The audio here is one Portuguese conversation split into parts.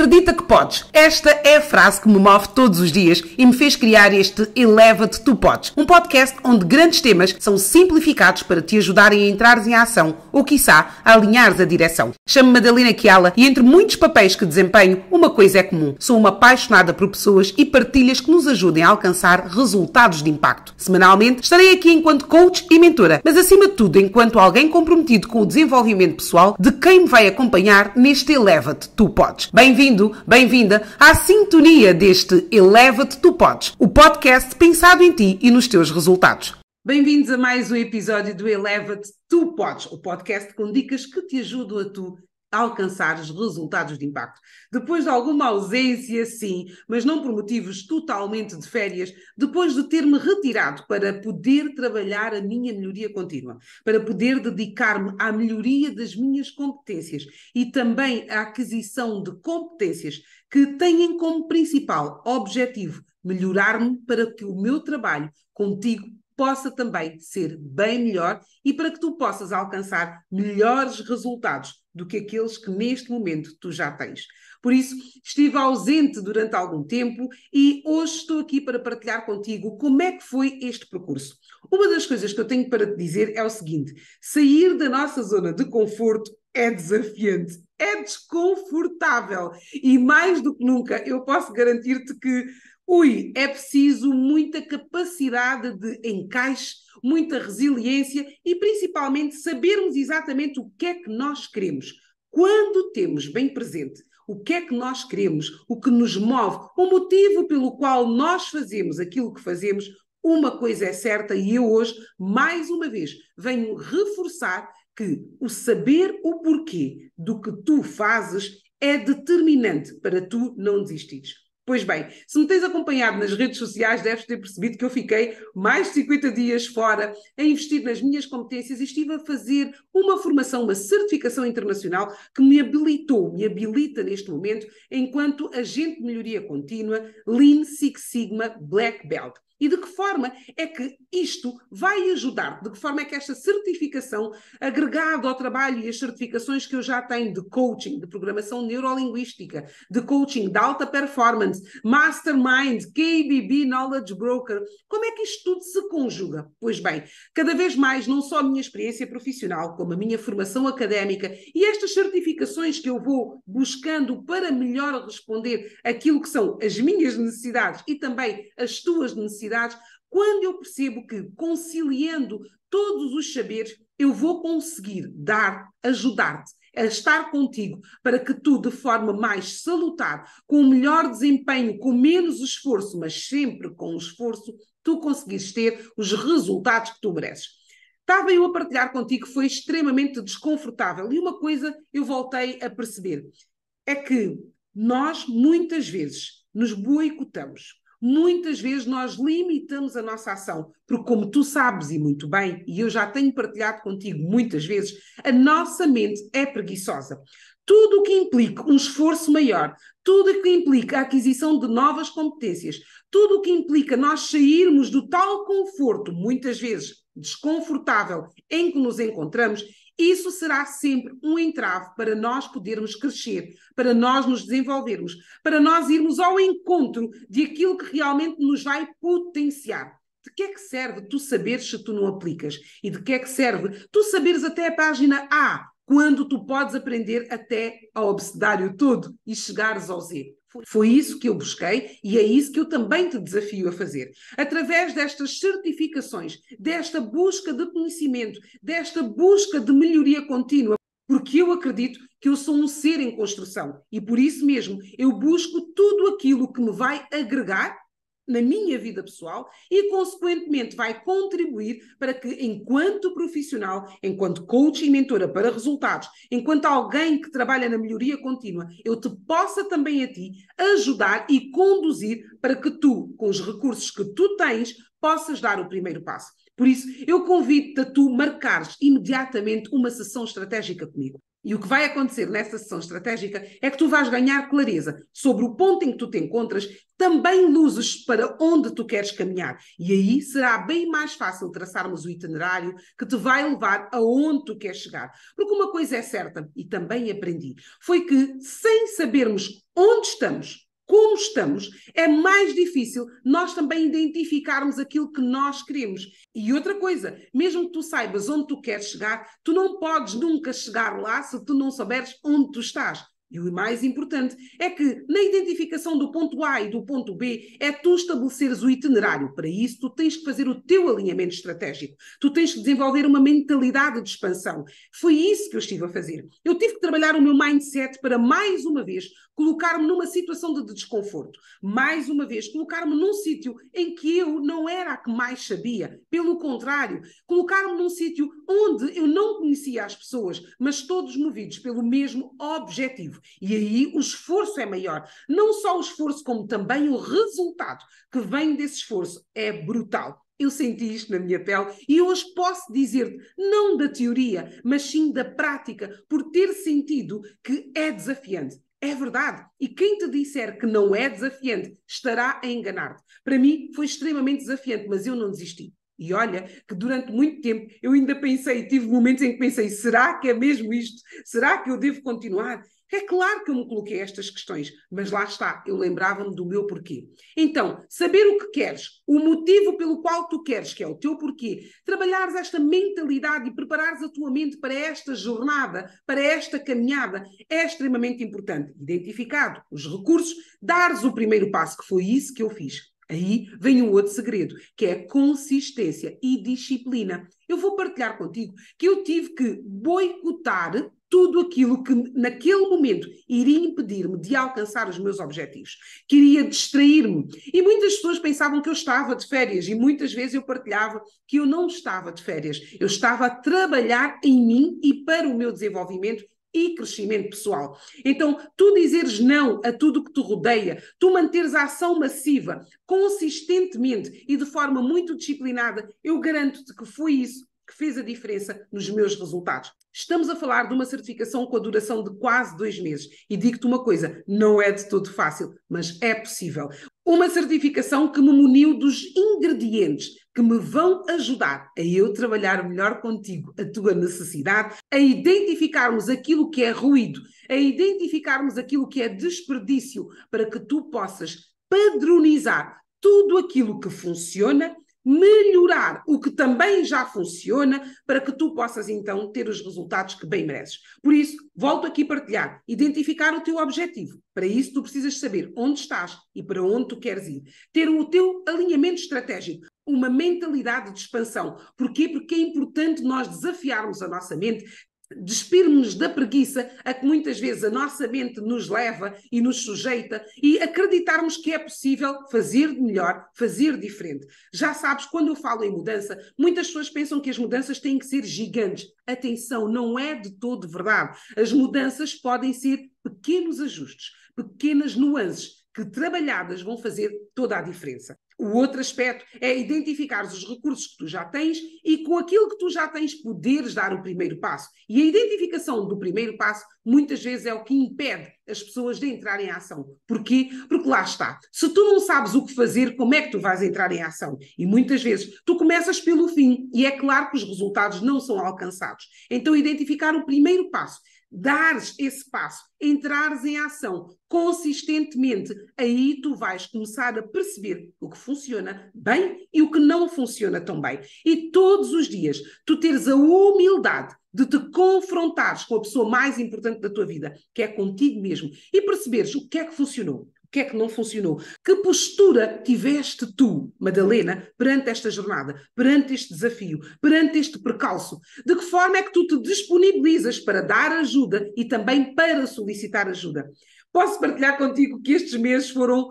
Acredita que podes. Esta é a frase que me move todos os dias e me fez criar este Eleva-te Tu Podes, um podcast onde grandes temas são simplificados para te ajudarem a entrares em ação ou, quiçá, a alinhares a direção. Chamo-me Madalena Chiala e entre muitos papéis que desempenho, uma coisa é comum. Sou uma apaixonada por pessoas e partilhas que nos ajudem a alcançar resultados de impacto. Semanalmente estarei aqui enquanto coach e mentora, mas acima de tudo enquanto alguém comprometido com o desenvolvimento pessoal de quem me vai acompanhar neste Eleva-te Tu Podes. Bem-vindo, bem-vinda à sintonia deste Eleva-te Tu Podes, o podcast pensado em ti e nos teus resultados. Bem-vindos a mais um episódio do Eleva-te Tu Podes, o podcast com dicas que te ajudam a tu alcançar os resultados de impacto. Depois de alguma ausência, sim, mas não por motivos totalmente de férias, depois de ter-me retirado para poder trabalhar a minha melhoria contínua, para poder dedicar-me à melhoria das minhas competências e também à aquisição de competências que têm como principal objetivo melhorar-me para que o meu trabalho contigo possa também ser bem melhor e para que tu possas alcançar melhores resultados do que aqueles que neste momento tu já tens. Por isso, estive ausente durante algum tempo e hoje estou aqui para partilhar contigo como é que foi este percurso. Uma das coisas que eu tenho para te dizer é o seguinte: sair da nossa zona de conforto é desafiante, é desconfortável e mais do que nunca eu posso garantir-te que Ui, é preciso muita capacidade de encaixe, muita resiliência e principalmente sabermos exatamente o que é que nós queremos. Quando temos bem presente o que é que nós queremos, o que nos move, o motivo pelo qual nós fazemos aquilo que fazemos, uma coisa é certa e eu hoje, mais uma vez, venho reforçar que o saber o porquê do que tu fazes é determinante para tu não desistires. Pois bem, se me tens acompanhado nas redes sociais, deves ter percebido que eu fiquei mais de 50 dias fora a investir nas minhas competências e estive a fazer uma formação, uma certificação internacional que me habilitou, me habilita neste momento enquanto agente de melhoria contínua Lean Six Sigma Black Belt. E de que forma é que isto vai ajudar? De que forma é que esta certificação, agregado ao trabalho e as certificações que eu já tenho de coaching, de programação neurolinguística, de coaching de alta performance, mastermind, KBB, knowledge broker, como é que isto tudo se conjuga? Pois bem, cada vez mais, não só a minha experiência profissional, como a minha formação académica e estas certificações que eu vou buscando para melhor responder aquilo que são as minhas necessidades e também as tuas necessidades quando eu percebo que conciliando todos os saberes, eu vou conseguir dar, ajudar-te a estar contigo para que tu, de forma mais salutar, com melhor desempenho, com menos esforço, mas sempre com esforço, tu conseguires ter os resultados que tu mereces. Estava eu a partilhar contigo que foi extremamente desconfortável e uma coisa eu voltei a perceber é que nós muitas vezes nos boicotamos, muitas vezes nós limitamos a nossa ação, porque, como tu sabes e muito bem, e eu já tenho partilhado contigo muitas vezes, a nossa mente é preguiçosa. Tudo o que implica um esforço maior, tudo o que implica a aquisição de novas competências, tudo o que implica nós sairmos do tal conforto, muitas vezes desconfortável, em que nos encontramos, isso será sempre um entrave para nós podermos crescer, para nós nos desenvolvermos, para nós irmos ao encontro de aquilo que realmente nos vai potenciar. De que é que serve tu saberes se tu não aplicas? E de que é que serve tu saberes até a página A, quando tu podes aprender até ao abecedário todo e chegares ao Z? Foi isso que eu busquei e é isso que eu também te desafio a fazer. Através destas certificações, desta busca de conhecimento, desta busca de melhoria contínua, porque eu acredito que eu sou um ser em construção e por isso mesmo eu busco tudo aquilo que me vai agregar na minha vida pessoal e, consequentemente, vai contribuir para que, enquanto profissional, enquanto coach e mentora para resultados, enquanto alguém que trabalha na melhoria contínua, eu te possa também a ti ajudar e conduzir para que tu, com os recursos que tu tens, possas dar o primeiro passo. Por isso, eu convido-te a tu marcares imediatamente uma sessão estratégica comigo. E o que vai acontecer nessa sessão estratégica é que tu vais ganhar clareza sobre o ponto em que tu te encontras, também luzes para onde tu queres caminhar. E aí será bem mais fácil traçarmos o itinerário que te vai levar aonde tu queres chegar. Porque uma coisa é certa, e também aprendi, foi que sem sabermos onde estamos, como estamos, é mais difícil nós também identificarmos aquilo que nós queremos. E outra coisa, mesmo que tu saibas onde tu queres chegar, tu não podes nunca chegar lá se tu não souberes onde tu estás. E o mais importante é que na identificação do ponto A e do ponto B é tu estabeleceres o itinerário. Para isso, tu tens que fazer o teu alinhamento estratégico. Tu tens que desenvolver uma mentalidade de expansão. Foi isso que eu estive a fazer. Eu tive que trabalhar o meu mindset para, mais uma vez, colocar-me numa situação de desconforto. Mais uma vez, colocar-me num sítio em que eu não era a que mais sabia. Pelo contrário, colocar-me num sítio onde eu não conhecia as pessoas, mas todos movidos pelo mesmo objetivo. E aí o esforço é maior. Não só o esforço, como também o resultado que vem desse esforço é brutal. Eu senti isto na minha pele e hoje posso dizer não da teoria, mas sim da prática, por ter sentido que é desafiante. É verdade. E quem te disser que não é desafiante estará a enganar-te. Para mim foi extremamente desafiante, mas eu não desisti. E olha que durante muito tempo eu ainda pensei, tive momentos em que pensei: será que é mesmo isto? Será que eu devo continuar? É claro que eu me coloquei estas questões, mas lá está, eu lembrava-me do meu porquê. Então, saber o que queres, o motivo pelo qual tu queres, que é o teu porquê, trabalhares esta mentalidade e preparares a tua mente para esta jornada, para esta caminhada, é extremamente importante. Identificado os recursos, dares o primeiro passo, que foi isso que eu fiz. Aí vem um outro segredo, que é consistência e disciplina. Eu vou partilhar contigo que eu tive que boicotar tudo aquilo que naquele momento iria impedir-me de alcançar os meus objetivos, queria distrair-me. E muitas pessoas pensavam que eu estava de férias e muitas vezes eu partilhava que eu não estava de férias, eu estava a trabalhar em mim e para o meu desenvolvimento e crescimento pessoal. Então, tu dizeres não a tudo que te rodeia, tu manteres a ação massiva, consistentemente e de forma muito disciplinada, eu garanto-te que foi isso que fez a diferença nos meus resultados. Estamos a falar de uma certificação com a duração de quase dois meses. E digo-te uma coisa: não é de todo fácil, mas é possível. Uma certificação que me muniu dos ingredientes que me vão ajudar a eu trabalhar melhor contigo a tua necessidade, a identificarmos aquilo que é ruído, a identificarmos aquilo que é desperdício, para que tu possas padronizar tudo aquilo que funciona melhorar o que também já funciona para que tu possas então ter os resultados que bem mereces. Por isso, volto aqui a partilhar, identificar o teu objetivo. Para isso, tu precisas saber onde estás e para onde tu queres ir. Ter o teu alinhamento estratégico, uma mentalidade de expansão. Porquê? Porque é importante nós desafiarmos a nossa mente, despirmos da preguiça a que muitas vezes a nossa mente nos leva e nos sujeita e acreditarmos que é possível fazer melhor, fazer diferente. Já sabes, quando eu falo em mudança, muitas pessoas pensam que as mudanças têm que ser gigantes. Atenção, não é de todo verdade. As mudanças podem ser pequenos ajustes, pequenas nuances que trabalhadas vão fazer toda a diferença. O outro aspecto é identificar os recursos que tu já tens e com aquilo que tu já tens poderes dar o primeiro passo. E a identificação do primeiro passo muitas vezes é o que impede as pessoas de entrarem em ação. Porquê? Porque lá está. Se tu não sabes o que fazer, como é que tu vais entrar em ação? E muitas vezes tu começas pelo fim e é claro que os resultados não são alcançados. Então identificar o primeiro passo dares esse passo, entrares em ação consistentemente, aí tu vais começar a perceber o que funciona bem e o que não funciona tão bem. E todos os dias tu teres a humildade de te confrontares com a pessoa mais importante da tua vida, que é contigo mesmo, e perceberes o que é que funcionou, que é que não funcionou? Que postura tiveste tu, Madalena, perante esta jornada, perante este desafio, perante este percalço? De que forma é que tu te disponibilizas para dar ajuda e também para solicitar ajuda? Posso partilhar contigo que estes meses foram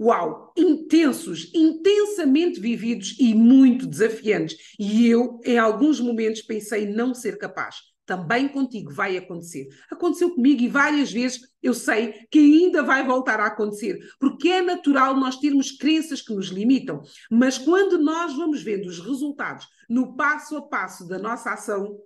uau, intensos, intensamente vividos e muito desafiantes. E eu, em alguns momentos, pensei não ser capaz também contigo vai acontecer. Aconteceu comigo e várias vezes eu sei que ainda vai voltar a acontecer, porque é natural nós termos crenças que nos limitam, mas quando nós vamos vendo os resultados no passo a passo da nossa ação,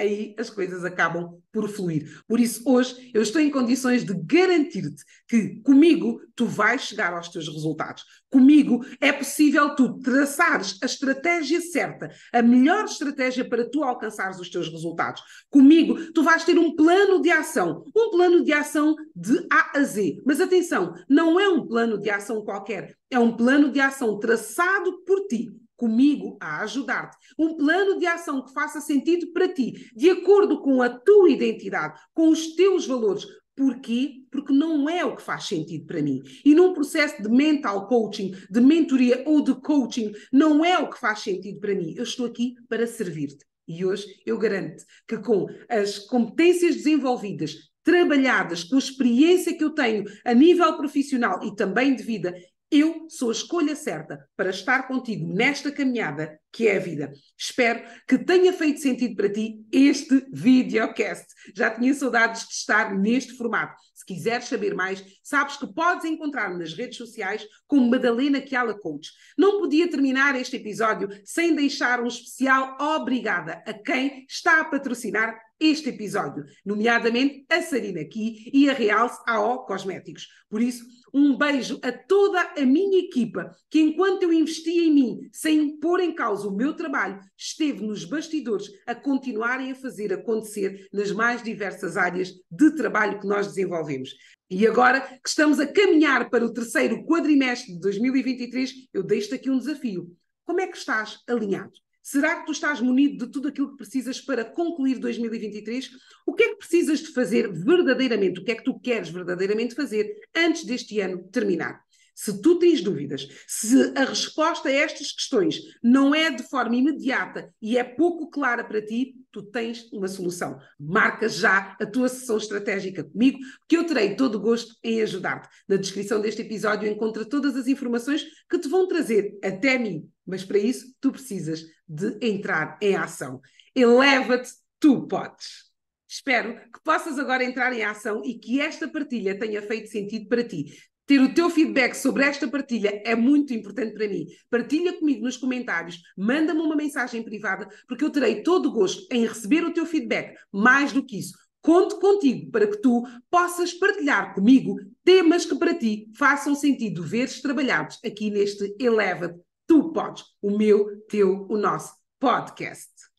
aí as coisas acabam por fluir. Por isso, hoje eu estou em condições de garantir-te que comigo tu vais chegar aos teus resultados. Comigo é possível tu traçares a estratégia certa, a melhor estratégia para tu alcançares os teus resultados. Comigo tu vais ter um plano de ação, um plano de ação de A a Z. Mas atenção, não é um plano de ação qualquer, é um plano de ação traçado por ti comigo a ajudar-te. Um plano de ação que faça sentido para ti, de acordo com a tua identidade, com os teus valores. Porquê? Porque não é o que faz sentido para mim. E num processo de mental coaching, de mentoria ou de coaching, não é o que faz sentido para mim. Eu estou aqui para servir-te. E hoje eu garanto que com as competências desenvolvidas, trabalhadas, com a experiência que eu tenho a nível profissional e também de vida, eu sou a escolha certa para estar contigo nesta caminhada que é a vida. Espero que tenha feito sentido para ti este videocast. Já tinha saudades de estar neste formato. Se quiseres saber mais, sabes que podes encontrar-me nas redes sociais como Madalena Kiala Coach. Não podia terminar este episódio sem deixar um especial obrigada a quem está a patrocinar este episódio, nomeadamente a Sarina Key e a Realce AO Cosméticos. Por isso, um beijo a toda a minha equipa que, enquanto eu investia em mim, sem pôr em causa o meu trabalho, esteve nos bastidores a continuarem a fazer acontecer nas mais diversas áreas de trabalho que nós desenvolvemos. E agora que estamos a caminhar para o terceiro quadrimestre de 2023, eu deixo-te aqui um desafio. Como é que estás alinhado? Será que tu estás munido de tudo aquilo que precisas para concluir 2023? O que é que precisas de fazer verdadeiramente? O que é que tu queres verdadeiramente fazer antes deste ano terminar? Se tu tens dúvidas, se a resposta a estas questões não é de forma imediata e é pouco clara para ti, tu tens uma solução. Marca já a tua sessão estratégica comigo, que eu terei todo o gosto em ajudar-te. Na descrição deste episódio encontra todas as informações que te vão trazer até mim, mas para isso tu precisas de entrar em ação. Eleva-te, tu podes. Espero que possas agora entrar em ação e que esta partilha tenha feito sentido para ti ter o teu feedback sobre esta partilha é muito importante para mim. Partilha comigo nos comentários, manda-me uma mensagem privada, porque eu terei todo o gosto em receber o teu feedback. Mais do que isso, conto contigo para que tu possas partilhar comigo temas que para ti façam sentido veres trabalhados aqui neste Eleva. Tu podes, o meu, teu, o nosso podcast.